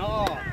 자